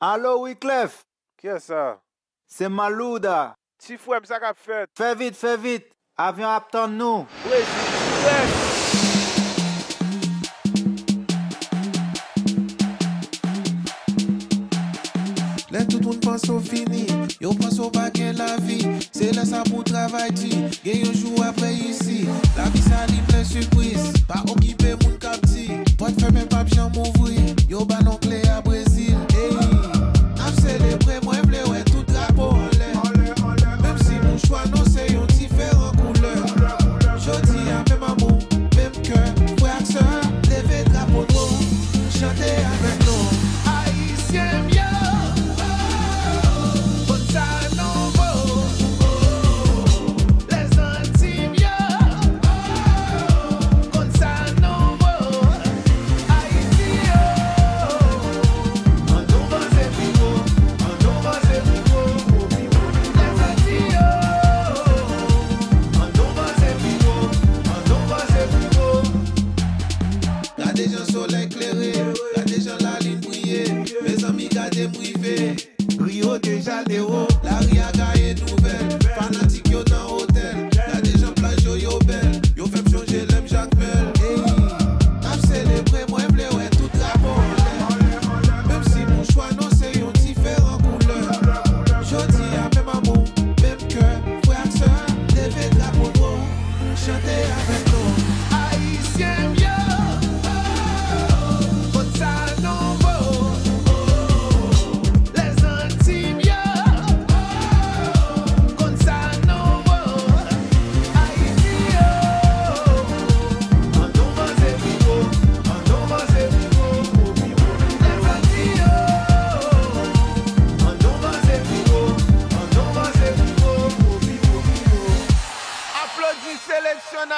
Allô, Wyclef? Qui est ça? C'est Malouda. Si fou, ça qu'a fait. Fais vite, fais vite. Avion attend nous. Oui, si fouet. Les tout monde pense au fini. Yo pense au bac la vie. C'est là ça pour travailler. Gagne un jour après ici. Rio de Janeiro, la Ria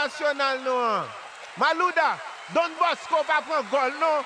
nasyonal nou an. Malouda, Don Bosco pa pran gol nou,